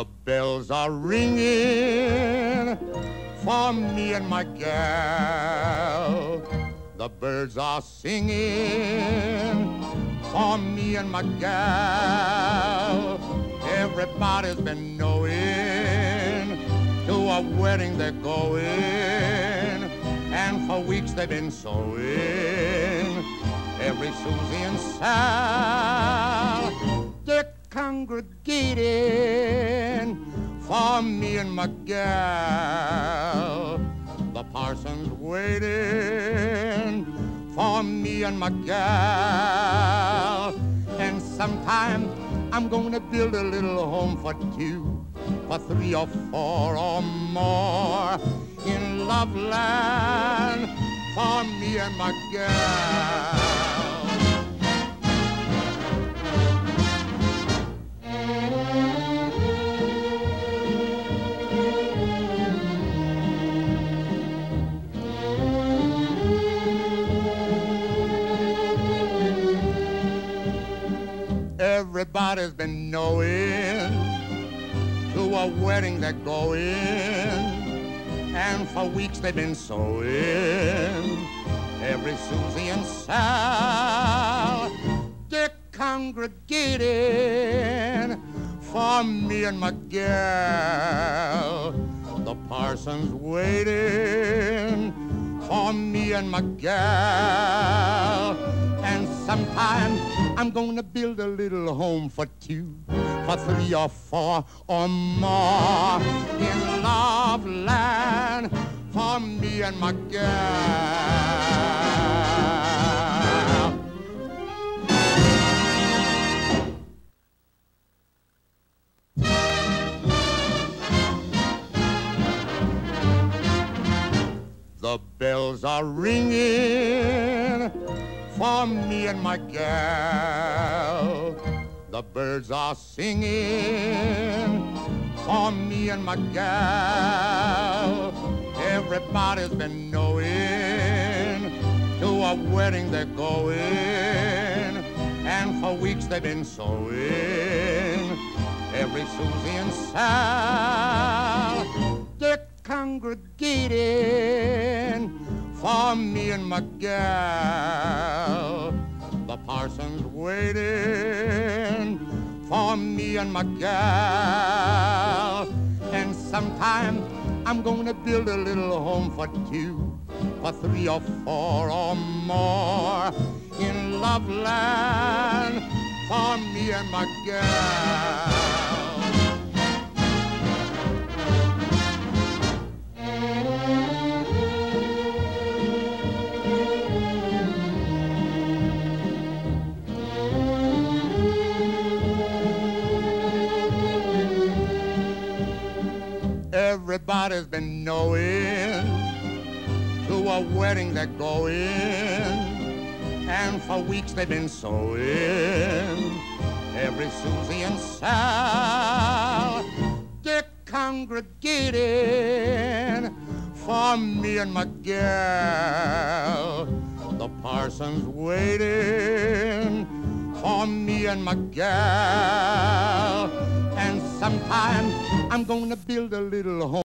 The bells are ringing for me and my gal. The birds are singing for me and my gal. Everybody's been knowing to a wedding they're going, and for weeks they've been sewing. Every Susie and Sal, for me and my gal. The parson's waiting for me and my gal. And sometime I'm gonna build a little home for two, for three or four or more in Loveland for me and my gal. Everybody's been knowing to a wedding they're going, and for weeks they've been sewing. Every Susie and Sal, they're congregating for me and my gal. The parson's waiting for me and my gal. And sometime I'm gonna build a little home for two, for three or four or more in love land for me and my gal. The bells are ringing for me and my gal. The birds are singing for me and my gal. Everybody's been knowing to a wedding they're going, and for weeks they've been sewing. Every Susie and Sal, they're congregating for me and my gal. The parson's waiting for me and my gal. And sometime I'm gonna build a little home for two, for three or four or more in Loveland for me and my gal. Everybody's been knowing to a wedding they're going, and for weeks they've been sewing. Every Susie and Sal, they're congregating for me and my gal. The parson's waiting for me and my gal. And sometime I'm gonna build a little home.